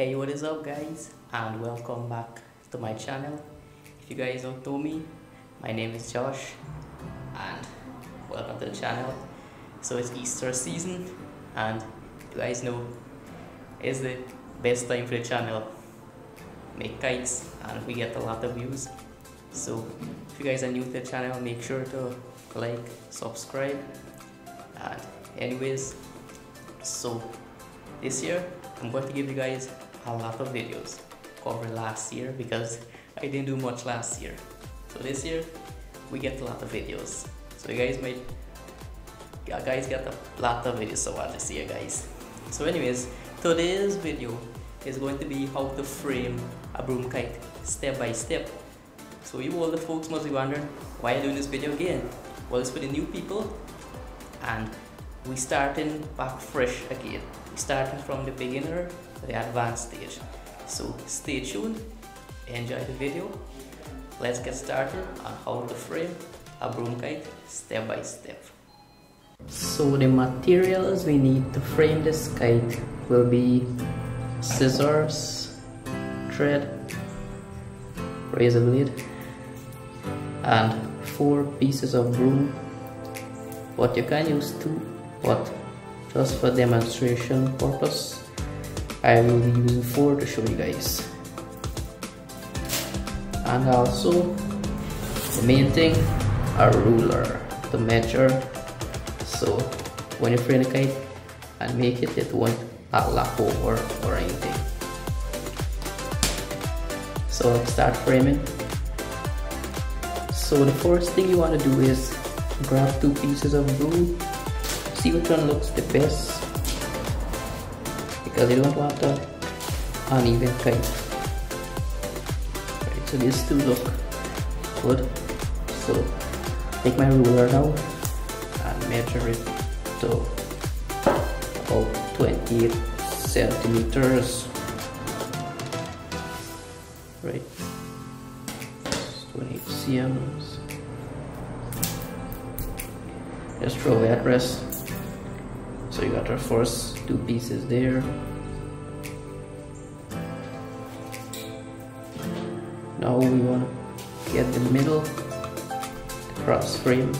Hey what is up guys and welcome back to my channel. If you guys don't know me, my name is Josh and welcome to the channel. So it's Easter season and you guys know it's the best time for the channel. Make kites and we get a lot of views. So if you guys are new to the channel make sure to like, subscribe and anyways so this year I'm going to give you guys a lot of videos cover last year because I didn't do much last year. So this year we get a lot of videos. So you guys might you guys get a lot of videos so watch this year guys. So anyways today's video is going to be how to frame a broom kite step by step. So you all the folks must be wondering why I'm doing this video again? Well it's for the new people and we starting back fresh again. We starting from the beginner to the advanced stage. So stay tuned. Enjoy the video. Let's get started on how to frame a broom kite step by step. So the materials we need to frame this kite will be scissors thread razor blade and four pieces of broom. But you can use two but just for demonstration purpose I will be using 4 to show you guys. And also the main thing a ruler to measure. So when you frame a kite and make it it won't lap over or anything. So start framing. So the first thing you want to do is grab two pieces of glue. See which one looks the best want a uneven kite right, so these two look good. So take my ruler now and measure it to about 28 centimeters. Right. 28 cms just throw the address. So you got our first two pieces there now we want to get the middle cross frame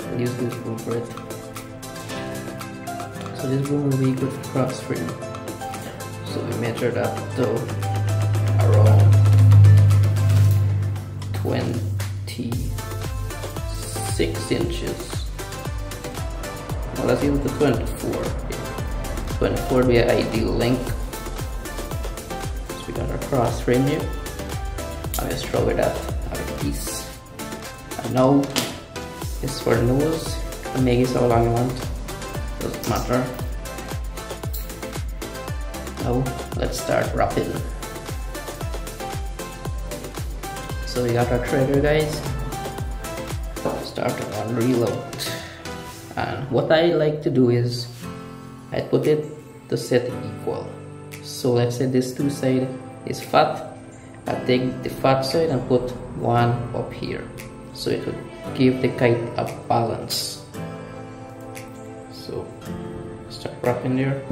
and use this broom for it so this broom will be good for cross frame so we measured up to around 26 inches well, let's use the 24. 24 would be an ideal length. So we got our cross frame here. I'll just throw it out a piece. And now this for the nose. And make it how long you want. Doesn't matter. Now let's start wrapping. So we got our threader guys. Start on reload and what I like to do is I put it to set equal so let's say this two side is fat I take the fat side and put one up here. So it will give the kite a balance. So start wrapping there.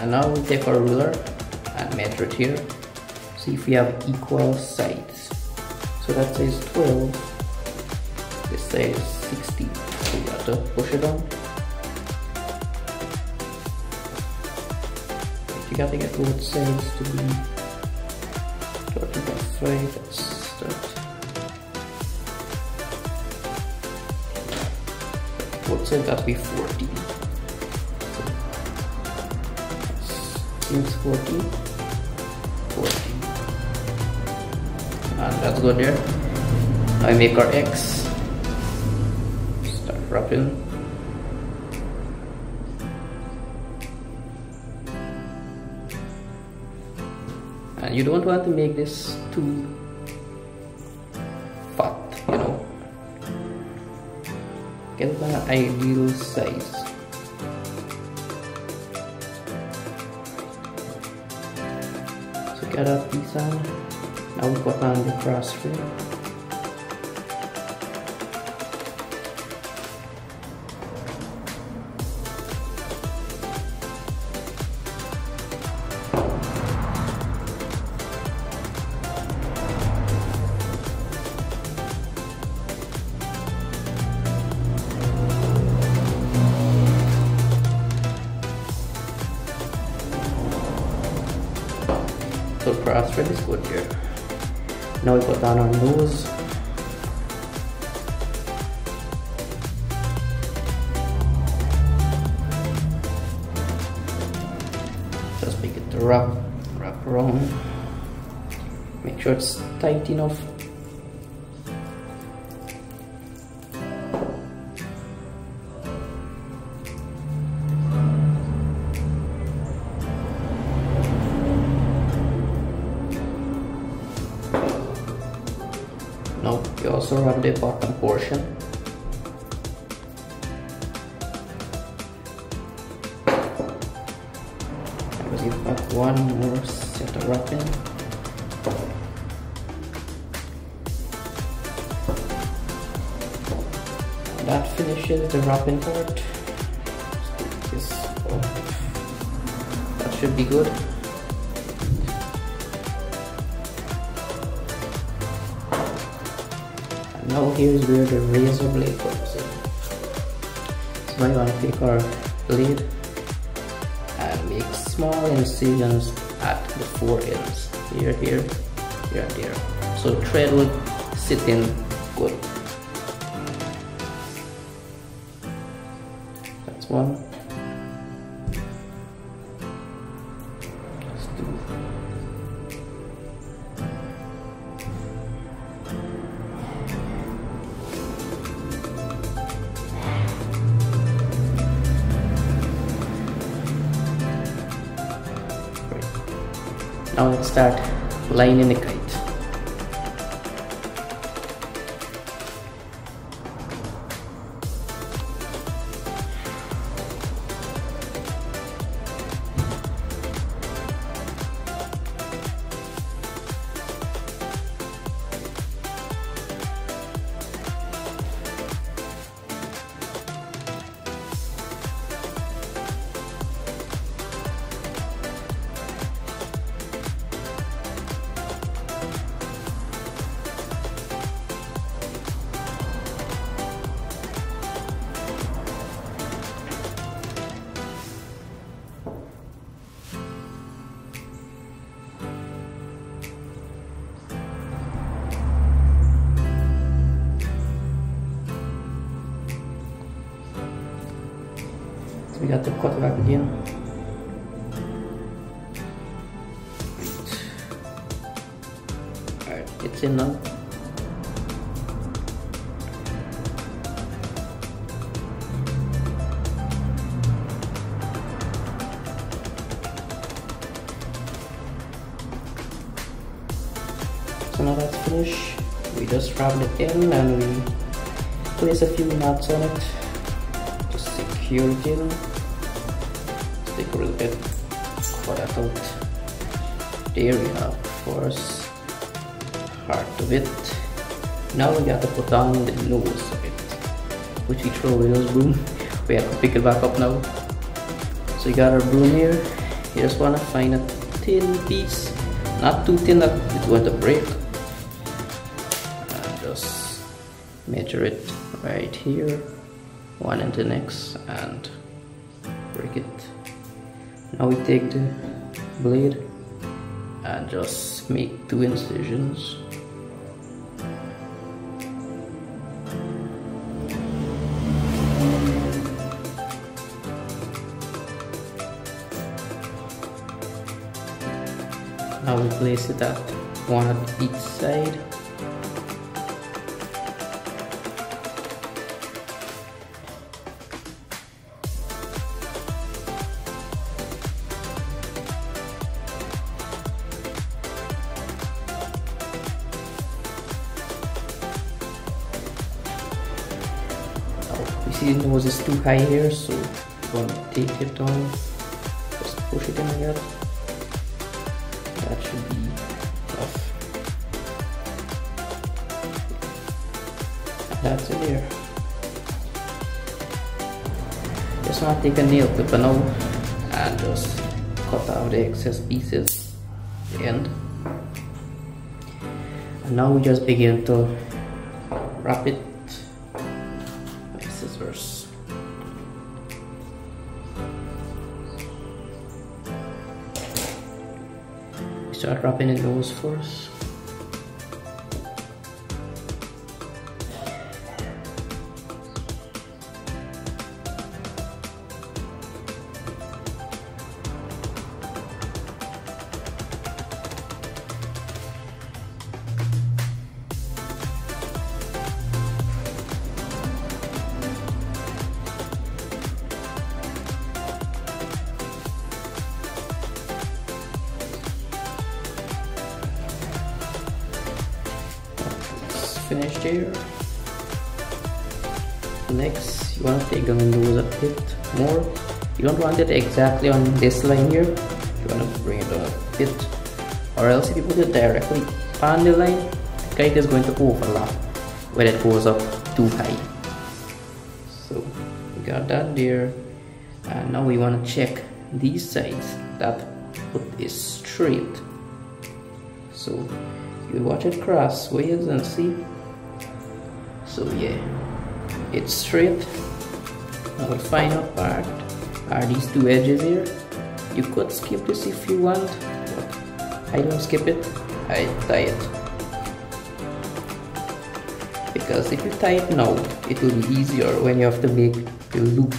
And now we take our ruler and measure it here. See if we have equal sides. So that says 12 is 60 so you have to push it on. You got to get both sides to be 30.5 that's that both sides got to be 40 seems 40 40 and let's go there I make our X and you don't want to make this too fat you know. Get the ideal size. So get piece on now we put on the cross thread is good here now we put down our nose. Just make it wrap wrap around. Make sure it's tight enough Now you also rub the bottom portion. Because you've got one more set of wrapping. That finishes the wrapping part. This That should be good. Now here's where the razor blade comes in so I'm gonna take our blade and make small incisions at the four ends. Here here here and there so thread will sit in good that's one start lining the kite. we got the cut back again alright it's in now. So now that's finished. We just wrap it in and we place a few nuts on it in stick a little bit for that out there we have first part of it. Now we got to put on the nose of it which we throw away those broom. We have to pick it back up now. So you got our broom here. You just want to find a thin piece. Not too thin that it's going to break. And just measure it right here one into next and break it. Now we take the blade and just make two incisions. Now we place it at one at each side see nose is too high here so gonna take it down just push it in again that should be enough that's it here. Just want to take a nail clipper now and just cut out the excess pieces. End. And now we just begin to wrap it scissors start wrapping in those first here next you want to take the windows a bit more. You don't want it exactly on this line here. You want to bring it a bit or else if you put it directly on the line the kite is going to overlap when it goes up too high. So we got that there. And now we want to check these sides that foot is straight. So you watch it cross crossways and see so yeah. It's straight our final part. Are these two edges here? You could skip this if you want but I don't skip it. I tie it. Because if you tie it now it will be easier when you have to make the loop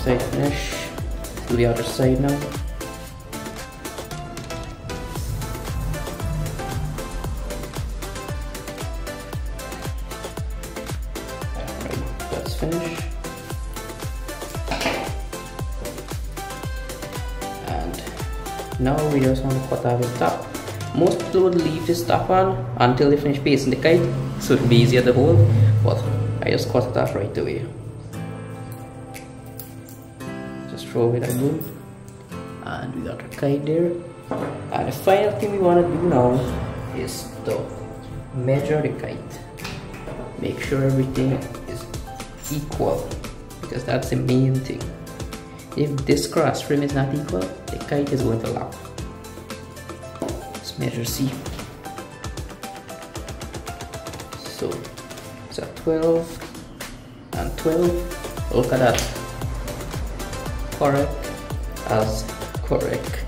side finish to the other side now that's finished and now we just want to cut off the top. Most people would leave this top on until they finish pasting the kite so it would be easier to hold but I just cut it off right away throw it again and we got our kite there and the final thing we want to do now is to measure the kite. Make sure everything is equal because that's the main thing. If this cross frame is not equal the kite is going to lap. Let's measure C. So it's at 12 and 12 look at that correct. As correct.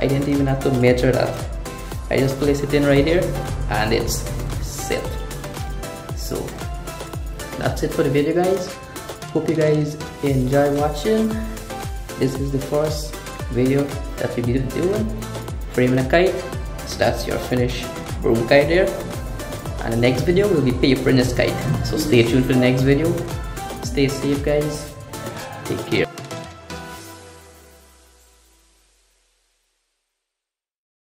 I didn't even have to measure that. I just place it in right here and it's set. So that's it for the video guys. Hope you guys enjoy watching. This is the first video that we will be doing framing a kite. So that's your finished broom kite there. And the next video will be papering this kite so stay tuned for the next video. Stay safe guys. Take care